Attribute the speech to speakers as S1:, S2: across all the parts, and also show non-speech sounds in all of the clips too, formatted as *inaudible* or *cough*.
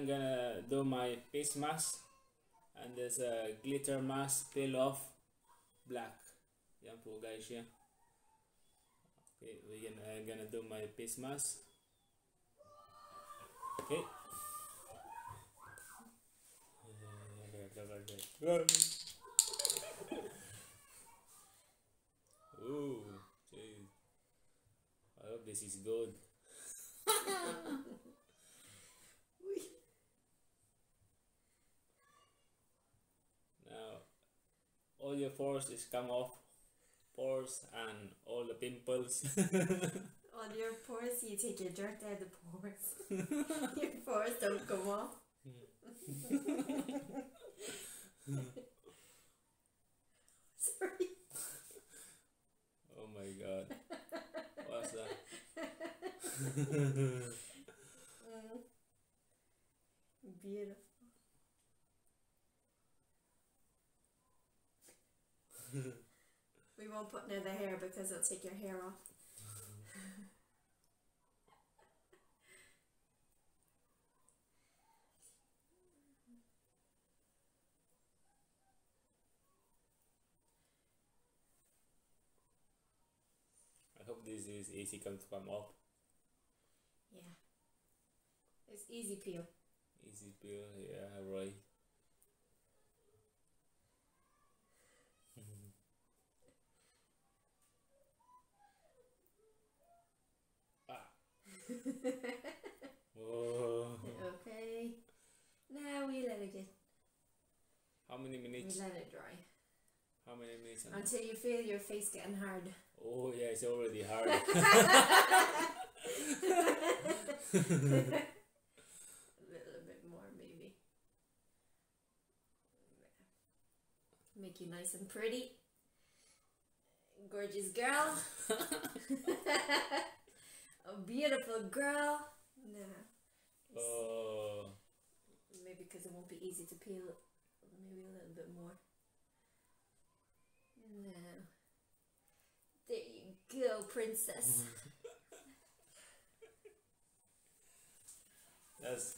S1: I'm gonna do my face mask and there's a glitter mask peel off black. Yan po guys yan. Okay, we're gonna, I'm gonna do my face mask. Okay. *laughs* Ooh. I hope this is good. *laughs* Now, all your pores is come off, pores and all the pimples. *laughs*
S2: On your pores, you take your dirt out of the pores. *laughs* your pores don't come off. Sorry. *laughs*
S1: oh my god, what's that?
S2: Mm. Beautiful. Won't put near the hair because it'll take your hair off.
S1: I hope this is easy come to come off.
S2: Yeah. It's easy peel.
S1: Easy peel, yeah, right. *laughs*
S2: Okay. Now we let it get.
S1: How many
S2: We
S1: minutes?
S2: let it dry
S1: How many minutes?
S2: until you feel your face getting hard.
S1: Oh yeah, it's already hard. *laughs* *laughs*
S2: a little bit more, maybe. Make you nice and pretty. Gorgeous girl. A beautiful girl. Nah.
S1: oh,
S2: Maybe because it won't be easy to peel. Maybe a little bit more. Now. There you go, princess. *laughs*
S1: that's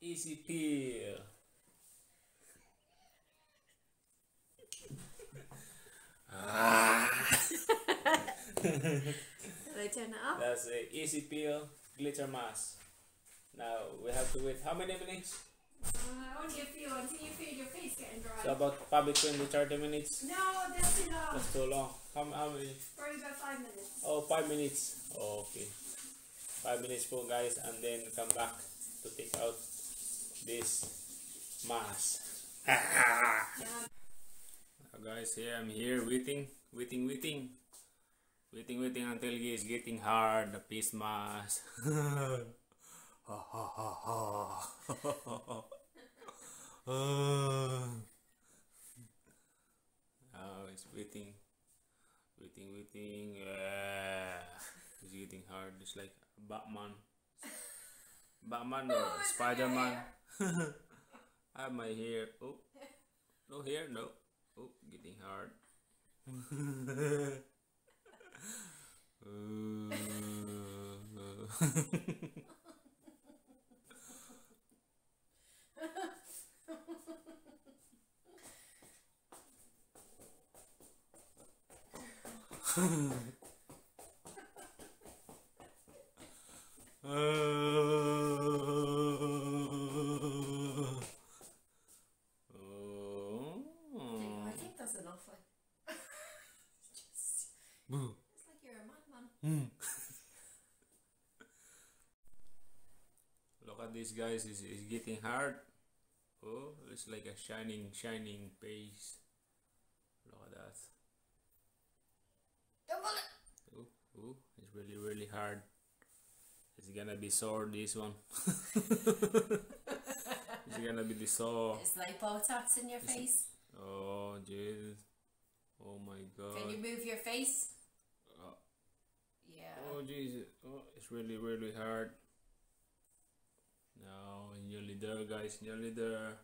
S1: easy peel. ah. *laughs* *laughs*
S2: Did I turn it off?
S1: That's a easy peel glitter mask. Now we have to wait how many minutes?
S2: Uh, only a few until you feel your face getting dry.
S1: So about probably 20 30 minutes.
S2: no, that's enough.
S1: That's too long. How, how many?
S2: Probably about five minutes.
S1: Oh, five minutes. Oh, okay. Five minutes po guys and then come back to take out this mask. *laughs*
S2: Yeah.
S1: Now guys, here I'm here waiting, waiting, waiting. Waiting, waiting until he is getting hard, the face mask. *laughs* Oh, now it's waiting, waiting, waiting. Yeah. It's getting hard. It's like Batman. Batman or
S2: Oh,
S1: Spider Man. I have my hair. Oh, no hair, no. Oh, getting hard. *laughs* *laughs* Oh.
S2: I think that's enough. Like, *laughs* just,
S1: Boo.
S2: it's like you're a madman.
S1: Look at this guys, is, it's getting hard. Oh, it's like a shining, shining face. Look at that. Ooh, ooh, it's really, really hard. It's gonna be sore, this one. *laughs* it's gonna be the sore.
S2: It's like Botox in your
S1: It's-
S2: face.
S1: Oh, jeez. Oh my god.
S2: Can you move your face?
S1: Oh,
S2: Yeah.
S1: oh, Jesus. Oh, it's really, really hard. Now, nearly there, guys. Nearly there.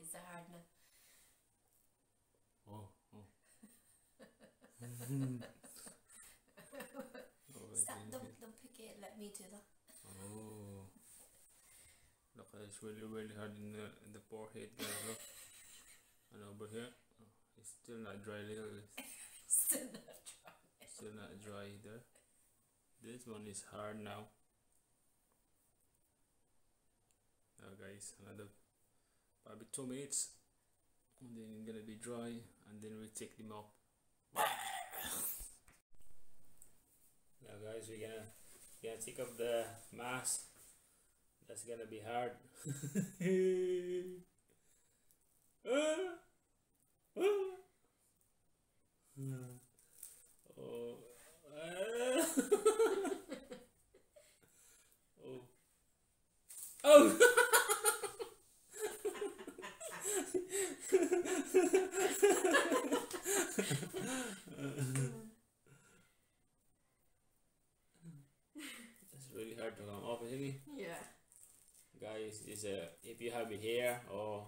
S2: Is it hard now?
S1: Oh, oh. *laughs*
S2: oh me too though.
S1: Oh. Look, uh, it's really, really hard in the, in the forehead, guys. Look. And over here, oh, it's still not dry, little. *laughs*
S2: Still.
S1: Still not dry either. This one is hard now. Now, guys, another probably two minutes, and then gonna be dry, and then we take them up. now, guys, we're gonna we're gonna take up the mask. That's gonna be hard. *laughs* Ah! Ah! Oh. Ah. oh. Oh. It's really hard to come up, isn't it?
S2: Yeah.
S1: Guys, is uh, if you have it here or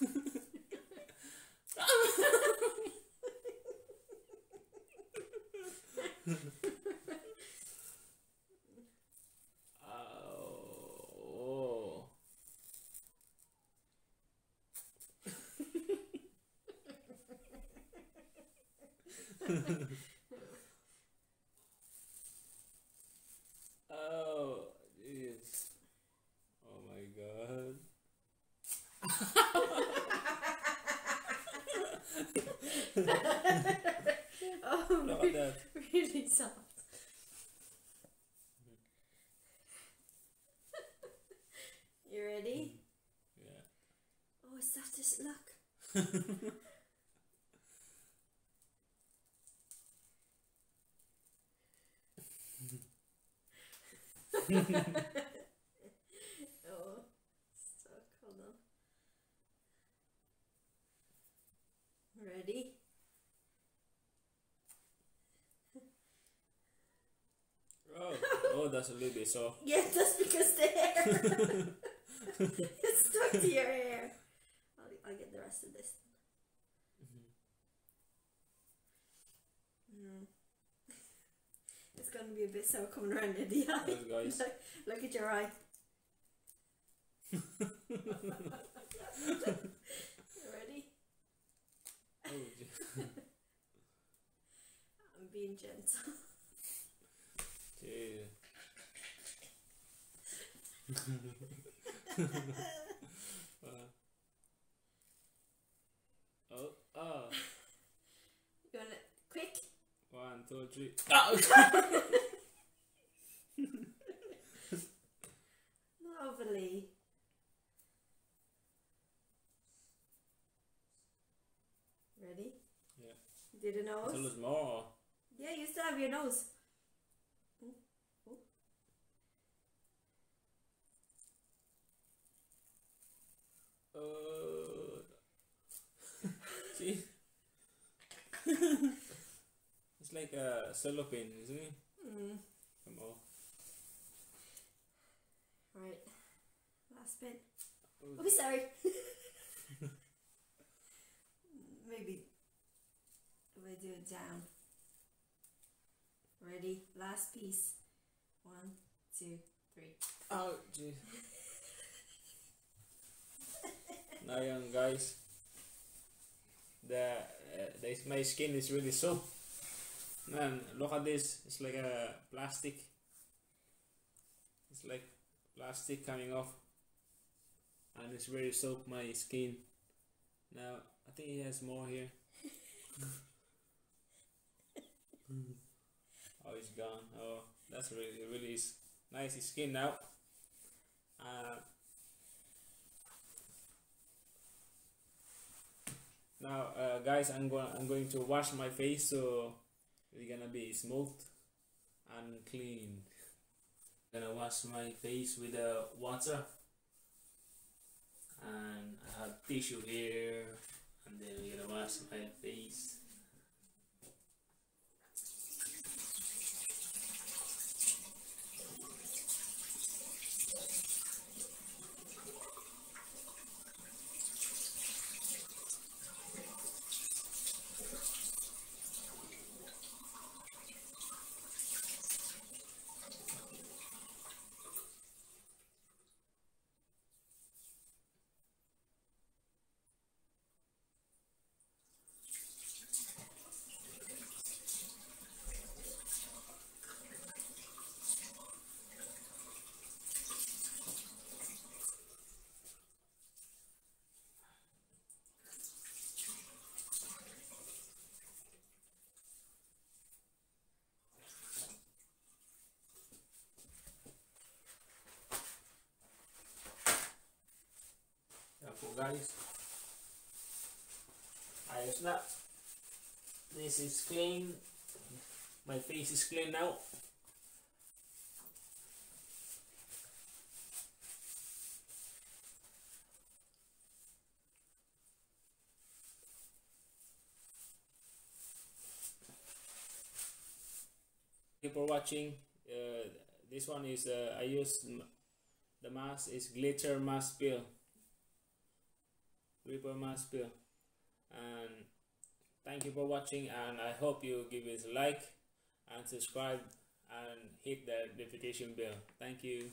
S1: *laughs* oh, *laughs* *laughs* jeez. Oh my god.
S2: oh,
S1: Look at that.
S2: really soft. you ready?
S1: Yeah.
S2: Is that just look? oh, stuck. Hold on. Ready?
S1: Oh, oh, that's a little bit soft.
S2: Yeah, that's because the hair *laughs* it's stuck to your hair. Rest of this. Mm. *laughs* It's gonna be a bit so coming around in the eye.
S1: Yes, guys.
S2: look, look at your eye. *laughs* Ready?
S1: Oh, *laughs*
S2: I'm being gentle.
S1: gee. Uh. oh, ah.
S2: You wanna quick?
S1: Three.
S2: Lovely. *laughs* Ready?
S1: Yeah.
S2: Do the nose.
S1: Tell us more.
S2: Yeah, you still have your nose.
S1: Uh, *laughs* see? *laughs* like a cellophane, isn't it?
S2: Mm.
S1: Come on.
S2: Right. Last bit.
S1: Oh,
S2: Oh, sorry. *laughs* Maybe we do it down. Ready? Last piece. One, two, three.
S1: Oh, jeez. now, young guys, the uh, this, my skin is really soft. Man, look at this. It's like a plastic. It's like plastic coming off, and it's really soft. My skin. Now, I think he has more here. *laughs* oh, it's gone. Oh, that's really really is nice skin now. Uh, now, uh, guys, I'm going I'm going to wash my face so gonna be smooth and clean. Gonna wash my face with uh, water, and I have tissue here, and then we're gonna wash my face. Guys. I Ayos na. This is clean. My face is clean now. Thank you for watching. Uh, this one is uh, I use the mask is glitter mask pill. Reaper mask pill. And thank you for watching and I hope you give us a like and subscribe and hit the notification bell. Thank you.